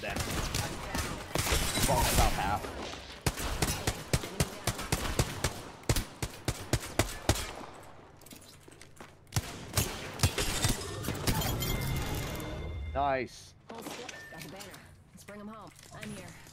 half damage. Falls about half. Nice. Let's bring him home. I'm here.